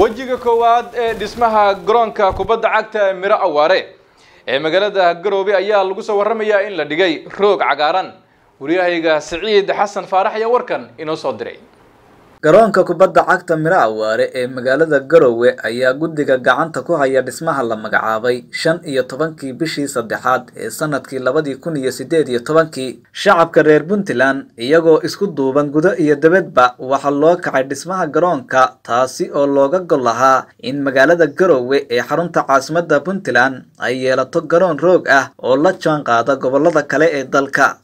wejiga koowaad ee dhismaha garoonka kubadda cagta miro awaare ee magaalada garoobe ayaa lagu soo warramayaa in la dhigay roog cagaaran. Waryahayga siciid xasan faarax ayaa warkan inoo soo diray garoonka kubadda cagta miro awaare ee magaalada garowe ayaa guddiga gacanta ku haya dhismaha la magacaabay shan iyo tobankii bishii saddexaad ee sannadkii labadii kun iyo siddeed iyo tobankii. Shacabka reer puntland iyagoo isku duuban gudo iyo dabadba waxaa loo kacay dhismaha garoonka taasi oo looga gol lahaa in magaalada garowe ee xarunta caasimadda puntland ay yeelato garoon roog ah oo la jaan qaada gobollada kale ee dalka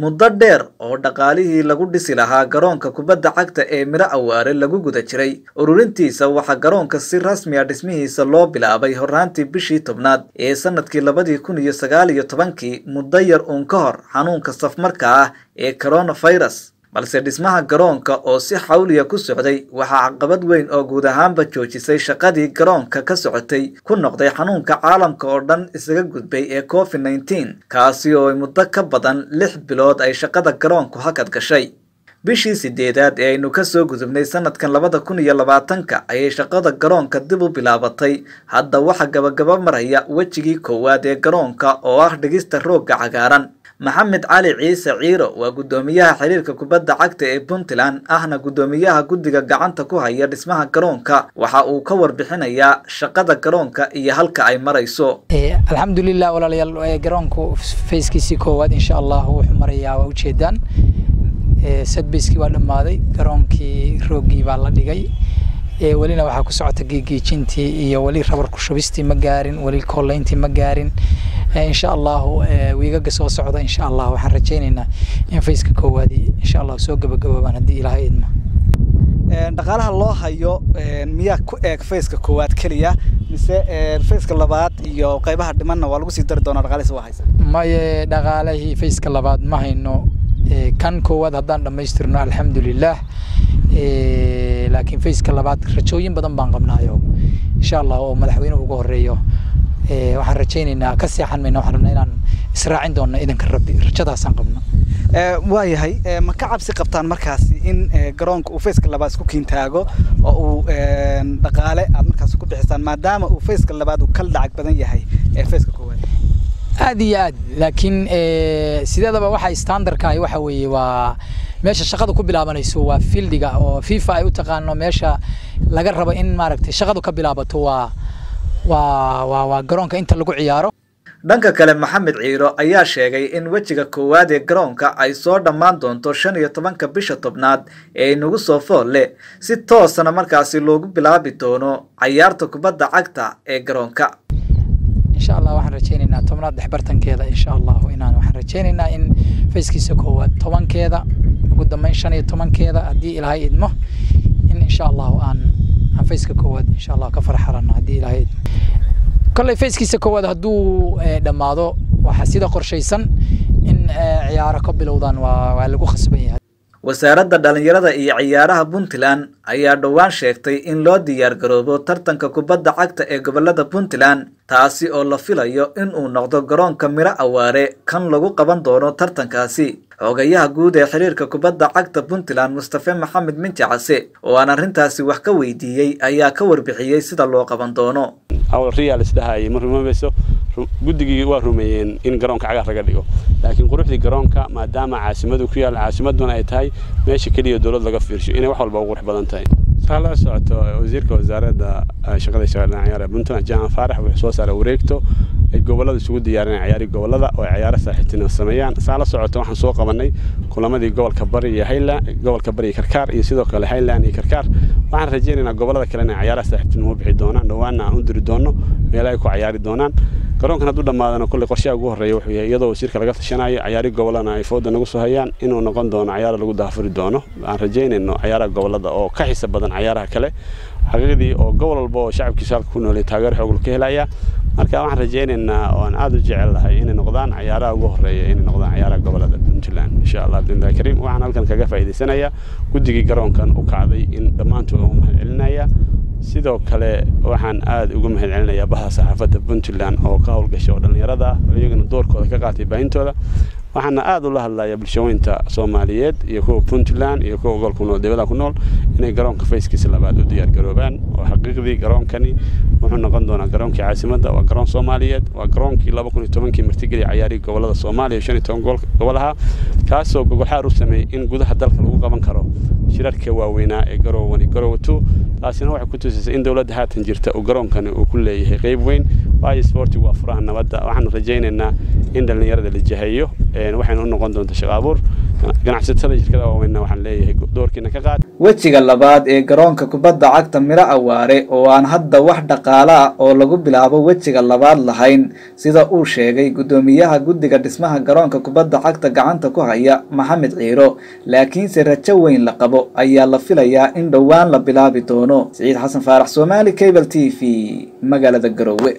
muddo dheer oo dhaqaalihii lagu dhisi lahaa garoonka kubadda cagta ee miro awaare lagu guda jiray. Ururintiisa waxaa garoonka si rasmi a dhismihiisa loo bilaabay horraantii bishii tobnaad ee sannadkii labadii kun iyo sagaal iyo tobankii muddo yar uun ka hor xanuunka safmarka ah ee coronavirus balse dhismaha garoonka oo si xawliya ku socday waxaa caqabad weyn oo guud ahaanba joojisay shaqadii garoonka ka socotay ku noqday xanuunka caalamka oo dhan isaga gudbay ee covid nneteen kaasi oo muddo ka badan lix bilood ay shaqada garoonku hakad gashay bishii sideedaad ee aynu ka soo gudubnay sanadkan labada kun iyo labaatanka ayay shaqada garoonka dib u bilaabatay. Hadda waxaa gabagaba maraya wejigii koowaad ee garoonka oo ah dhigista roogga cagaaran. Maxamed cali ciise ciiro waa guddoomiyaha xiriirka kubadda cagta ee puntland ahna guddoomiyaha guddiga gacanta ku haya dhismaha garoonka. Waxa uu ka warbixinayaa shaqada garoonka iyo halka ay marayso. Alxamdulilah walaalayaal garoonku fayskiisii koowaad insha allah wuxuu marayaa waa ujeedaan sadbayskii waa dhammaaday garoonkii roogii baa la dhigay. Welina waxaa ku socota geegeejintii iyo weli rabar ku shubistii ma gaarin weli koolayntii ma gaarin. Insha allahu wiigaga soo socda insha allah waxaan rajaynaynaa in fayska koowaadi insha allah soo gabagaboobaan haddii ilaahay idmo dhaqaalaha loo hayo miyaa ku eeg fayska koowaad keliya? Mise fayska labaad iyo qaybaha dhimanna waa lagu sii dari doonaa dhaqaalihisa waa haysa maye dhaqaalihii fayska labaad ma hayno kan koowaad haddaan dhammaystirno alxamdulilah laakiin fayska labaad rajooyin badan baan qabnaayo. Insha allah oo madaxweynuhu ugu horeeyo waxaan rajaynaynaa ka seexan mayna waxaan rabnaa inaan israacin doonno idanka rabbi. Rajadaasaan qabno. Waayahay ma ka cabsi qabtaan markaasi in garoonka uu fayska labaad isku kiintaago oo uu dhaqaale aad markaasi ku bixisaan maadaama uu fayska labaad uu kala lacag badan yahay ee fayska koowaad aad iyo aad laakiin sideedaba waxa standardkahi waxa weeye waa meesha shaqada ku bilaabanayso waa fieldiga oo fifa ay u taqaano meesha laga rabo in maaragtay shaqadu ka bilaabato waa waa waa waa garoonka inta lagu ciyaaro. Dhanka kale maxamed ciiro ayaa sheegay in wejiga koowaad ee garoonka ay soo dhammaan doonto shan iyo tobanka bisha tobnaad ee inagu soo fool leh. Si toosana markaasi loogu bilaabi doono cayaarta kubadda cagta ee garoonka insha allah waxaan rajaynaynaa tobnaad dhexbartankeeda insha allahu inaan waxaan rajaynaynaa in fayskiisa koowaad tobankeeda ugu dambeyn shan iyo tobankeeda haddii ilaahay idmo in insha allahu aan aan fayska koowaad insha allah ka farxalano haddii ilaahay idmo. Kolley fayskiisa koowaad hadduu dhammaado waxaa sida qorshaysan in ciyaaro ka bilowdaan waa waa lagu khasban yahay wasaaradda dhallinyarada iyo ciyaaraha puntland ayaa dhowaan sheegtay in loo diyaar garoobo tartanka kubadda cagta ee gobollada puntland taasi oo la filayo in uu noqdo garoonka miro awaare kan lagu qaban doono tartankaasi. Xogayaha guud ee xiriirka kubadda cagta puntland mustafe maxamed minji case oo aan arrintaasi wax ka weydiiyey ayaa ka warbixiyey sida loo qaban doono guddigii waa rumeeyeen in garoonka cagaar laga dhigo. Laakiin quruxdii garoonka maadaama caasimadu ku yaal caasimaduna ay tahay meesha keliya dowlad laga fiirsho inay wax walba u qurux badan tahay. La socoto wasiirka wasaaradda shaqada shaqada ciyaaraha puntland jaan faarax wuxuu soo saaray wareegto ay gobollada isugu diyaarinayaan ciyaari gobollada oo ay ciyaaro saaxiibtinimo sameeyaan. Saa la socoto waxaan soo qabanay kulamadii gobolka bari iyo highland gobolka bari iyo karkaar iyo sidoo kale highland iyo karkaar. Waxaan rajaynaynaa gobollada kale inay ciyaaraha saaxiibtinimo bixi doonaan dhowaana aan u diri doono meel ay ku ciyaari doonaan garoonkan hadduu dhammaadana kulley qorshaha ugu horreeya wuxuu yahay iyadoo wasiirka laga tashanayo ciyaari gobolana ay fooda nagu soo hayaan inuu noqon doono ciyaaro lagu daafuri doono. Aan rajaynayno ciyaaraha gobollada oo ka xiisa badan ciyaaraha kale. Xaqiiqdii oo gobol walba oo shacabkiisa halka ku noolay taageero xoogl ka helaya. Marka waxaan rajaynaynaa oo aada u jecel inay noqdaan ciyaaraha ugu horreeya inay noqdaan ciyaaraha gobollada puntland insha allah bidnillahi kariim. Waxaan halkan kaga faa'iidaysanayaa guddigii garoonkan u kacday in dhammaantood ugu mahad sidoo kale waxaan aada ugu mahad celinayaa baha saxaafadda puntland oo ka howlgasha oo dhallinyarada oo iyagana doorkooda ka qaatay baahintooda. Waxaana aada ula hadlaya bulshooyinta soomaaliyeed iyo kuwa puntland iyo kuwa gobolka kunool dibadaha ku nool inay garoonka fayskiisa labaad u diyaargaroobaan oo xaqiiqdii garoonkani wuxuu noqon doonaa garoonkii caasimadda waa garoon soomaaliyeed waa garoonkii tobankii martigeliya cayaarihii gobollada soomaaliya iyo toban gobolaha kaasoo gogolxaar u sameeyey in gudaha dalka lagu qaban karo. Shirarka waaweynaa ee garoowan garoowa two taasina waxay ku tusisay in dowladda haatan jirta uu garoonkani uu ku leeyahay qayb weyn. Waayo sportigu waa furaha nabadda. Waxaan rajaynaynaa in dhallinyarada la jaheeyo waxayna u noqon doonta shaqo abuur ganacsatada shirkada waaweynna waxaan leeyahay doorkiina ka qaad. Wejiga labaad ee garoonka kubadda cagta miro awaare oo aan hadda wax dhaqaale ah oo lagu bilaabo wejiga labaad lahayn sida uu sheegay guddoomiyaha guddiga dhismaha garoonka kubadda cagta gacanta ku haya maxamed ciiro laakiinse rajo weyn la qabo ayaa la filayaa in dhowaan la bilaabi doono. Siciid xasan faarax soomaali cable t v magaalada garowe